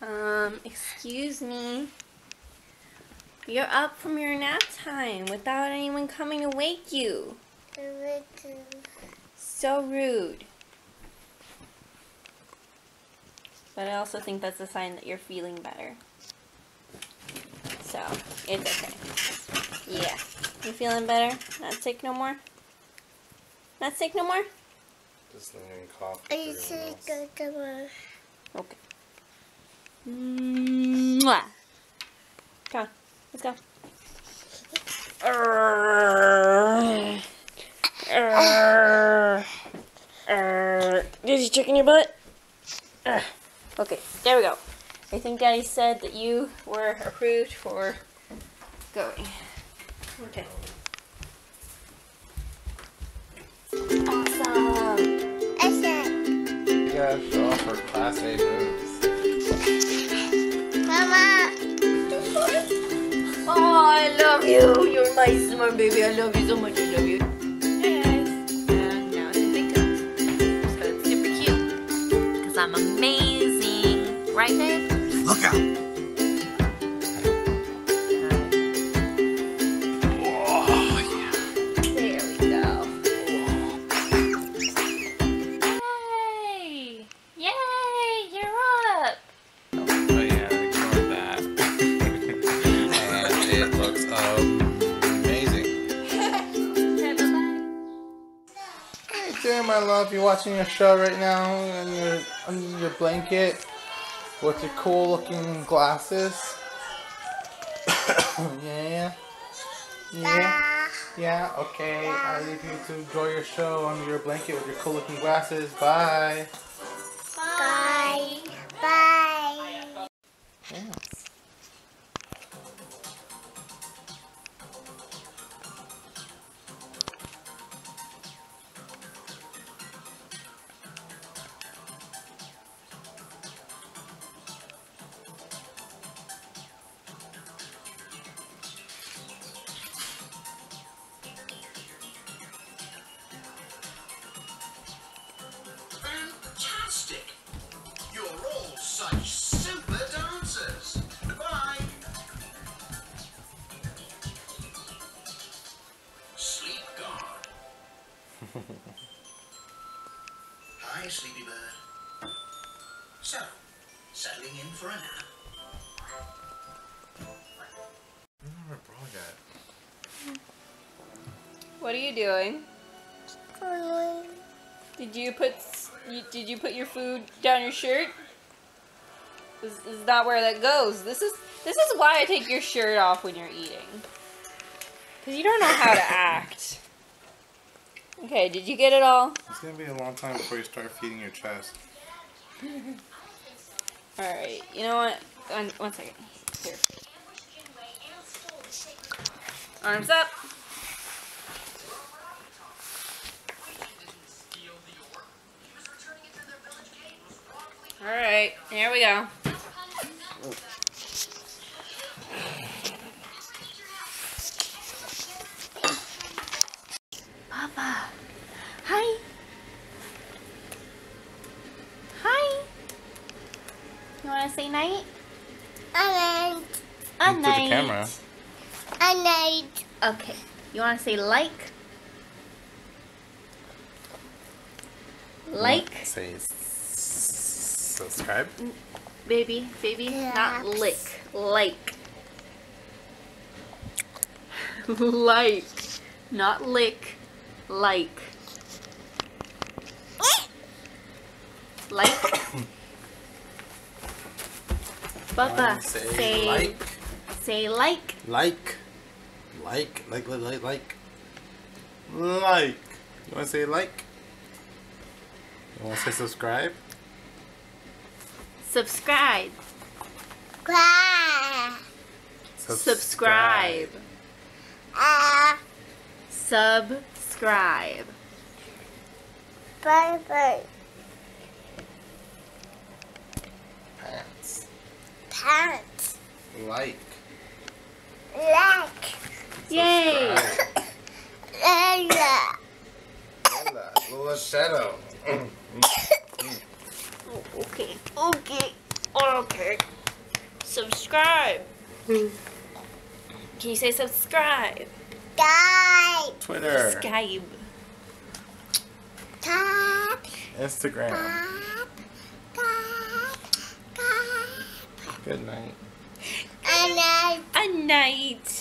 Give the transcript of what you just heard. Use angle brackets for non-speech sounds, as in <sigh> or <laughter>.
Um, excuse me. You're up from your nap time without anyone coming to wake you. So rude. But I also think that's a sign that you're feeling better. So, it's okay. Yeah. You feeling better? Not sick no more? Not sick no more? Just lingering cough. I say go to work. Okay. Mwah. Come on, let's go. Arrgh. Arrgh. Arrgh. Did you chicken your butt? Ugh. Okay, there we go. I think Daddy said that you were approved for going. Okay. Awesome. I said, You gotta show off her class A moves. Mama. <laughs> Oh, I love you. You're my smart baby. I love you so much. I love you. Hey guys. And now it's a big cup. So it's super cute. Because I'm amazing. Right, babe? Look out! It looks um, amazing. Hey Jim, my love, you watching your show right now on your under your blanket with your cool looking glasses. <coughs> yeah. Yeah. Yeah, okay. I leave you to enjoy your show under your blanket with your cool looking glasses. Bye. Bye. Bye. Yes. <laughs> Hi, Sleepy Bird. So, settling in for a nap. What are you doing? Did you put you, did you put your food down your shirt? This is not where that goes. This is this is why I take your shirt off when you're eating. Cause you don't know how to act. Okay, did you get it all? It's gonna be a long time before you start feeding your chest. <laughs> All right. You know what? One, one second. Here. Arms up. All right. Here we go. Papa. Hi. Hi. You want to say night? I A Into night. the camera. I night. Okay. You want to say like? Like, Say s- subscribe. baby, baby, not lick. Like. <laughs> like. Not lick. Like. <coughs> Like. <coughs> Papa, Say, say, like, say like. like, like, like, like, like, like, like. You want to say like? You want to say subscribe? Subscribe. Cry. Subscribe. Ah. Subscribe. Bye bye. Pants. Pants. Like. Like. Yay! Subscribe. Ella. Lola, Lola Shadow. Oh, okay. Okay. Okay. Subscribe. Can you say subscribe? Guy. Twitter, Skype. Tap. Instagram. Good night. And I A night.